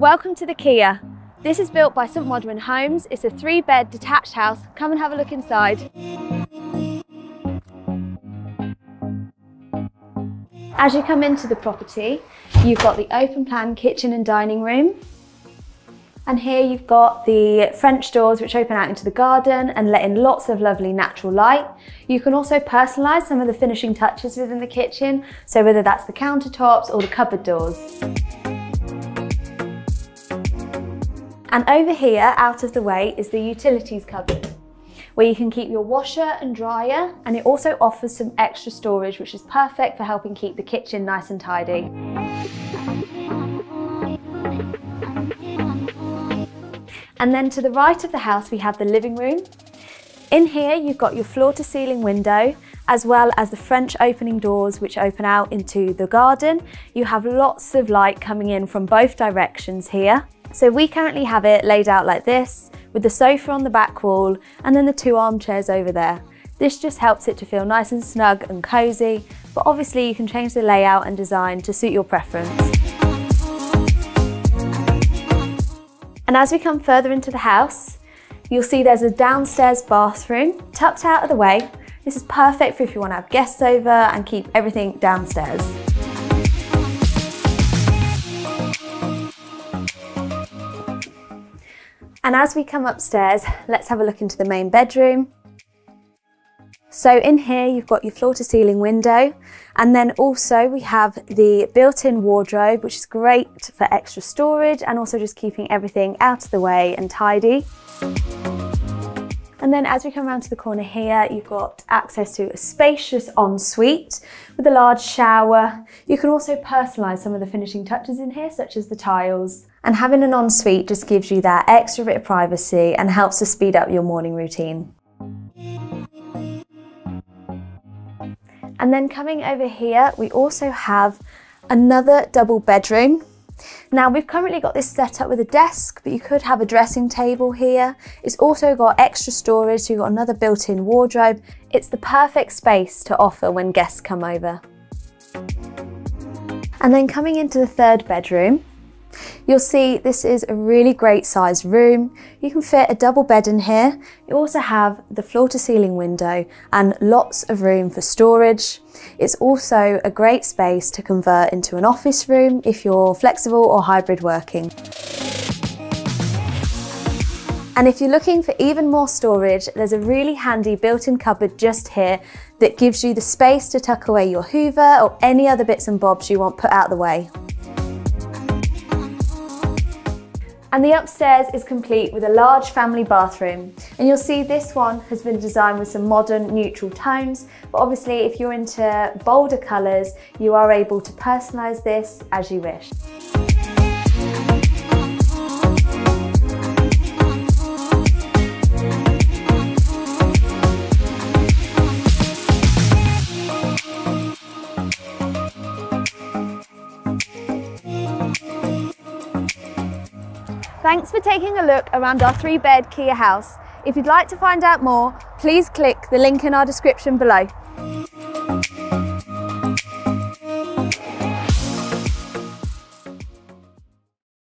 Welcome to the Kea. This is built by St Modwen Homes. It's a three bed detached house. Come and have a look inside. As you come into the property, you've got the open plan kitchen and dining room. And here you've got the French doors which open out into the garden and let in lots of lovely natural light. You can also personalise some of the finishing touches within the kitchen, so whether that's the countertops or the cupboard doors. And over here, out of the way, is the utilities cupboard where you can keep your washer and dryer and it also offers some extra storage which is perfect for helping keep the kitchen nice and tidy. And then to the right of the house we have the living room. In here you've got your floor to ceiling window as well as the French opening doors which open out into the garden. You have lots of light coming in from both directions here. So we currently have it laid out like this with the sofa on the back wall and then the two armchairs over there. This just helps it to feel nice and snug and cosy, but obviously you can change the layout and design to suit your preference. And as we come further into the house, you'll see there's a downstairs bathroom tucked out of the way. This is perfect for if you want to have guests over and keep everything downstairs. And as we come upstairs, let's have a look into the main bedroom. So in here you've got your floor to ceiling window and then also we have the built-in wardrobe which is great for extra storage and also just keeping everything out of the way and tidy. And then as we come around to the corner here, you've got access to a spacious ensuite with a large shower. You can also personalise some of the finishing touches in here, such as the tiles. And having an ensuite just gives you that extra bit of privacy and helps to speed up your morning routine. And then coming over here, we also have another double bedroom. Now we've currently got this set up with a desk, but you could have a dressing table here. It's also got extra storage, so you've got another built-in wardrobe. It's the perfect space to offer when guests come over. And then coming into the third bedroom, You'll see this is a really great sized room. You can fit a double bed in here. You also have the floor to ceiling window and lots of room for storage. It's also a great space to convert into an office room if you're flexible or hybrid working. And if you're looking for even more storage, there's a really handy built-in cupboard just here that gives you the space to tuck away your hoover or any other bits and bobs you want put out of the way. And the upstairs is complete with a large family bathroom. And you'll see this one has been designed with some modern neutral tones, but obviously if you're into bolder colours, you are able to personalise this as you wish. Thanks for taking a look around our three bed Kea house. If you'd like to find out more, please click the link in our description below.